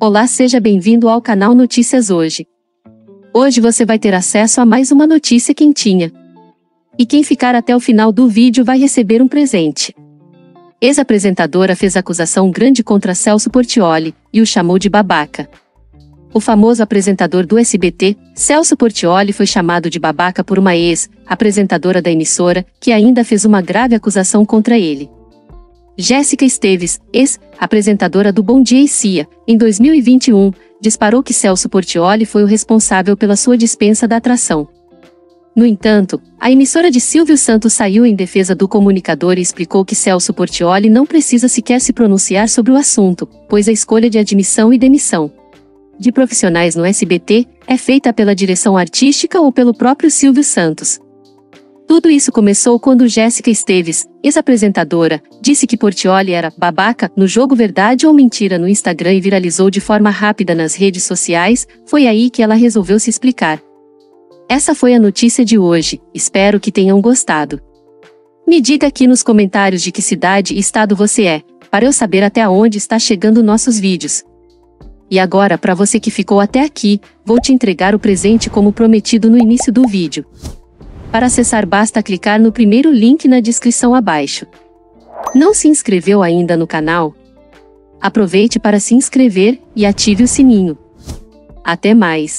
Olá, seja bem-vindo ao canal Notícias Hoje. Hoje você vai ter acesso a mais uma notícia quentinha. E quem ficar até o final do vídeo vai receber um presente. Ex-apresentadora fez acusação grande contra Celso Portioli e o chamou de babaca. O famoso apresentador do SBT, Celso Portioli, foi chamado de babaca por uma ex-apresentadora da emissora, que ainda fez uma grave acusação contra ele. Jéssica Esteves, ex-apresentadora do Bom Dia e Cia, em 2021, disparou que Celso Portioli foi o responsável pela sua dispensa da atração. No entanto, a emissora de Silvio Santos saiu em defesa do comunicador e explicou que Celso Portioli não precisa sequer se pronunciar sobre o assunto, pois a escolha de admissão e demissão de profissionais no SBT é feita pela direção artística ou pelo próprio Silvio Santos. Tudo isso começou quando Jéssica Esteves, ex-apresentadora, disse que Portioli era babaca no jogo Verdade ou Mentira no Instagram e viralizou de forma rápida nas redes sociais. Foi aí que ela resolveu se explicar. Essa foi a notícia de hoje, espero que tenham gostado. Me diga aqui nos comentários de que cidade e estado você é, para eu saber até onde está chegando nossos vídeos. E agora, para você que ficou até aqui, vou te entregar o presente como prometido no início do vídeo. Para acessar basta clicar no primeiro link na descrição abaixo. Não se inscreveu ainda no canal? Aproveite para se inscrever e ative o sininho. Até mais!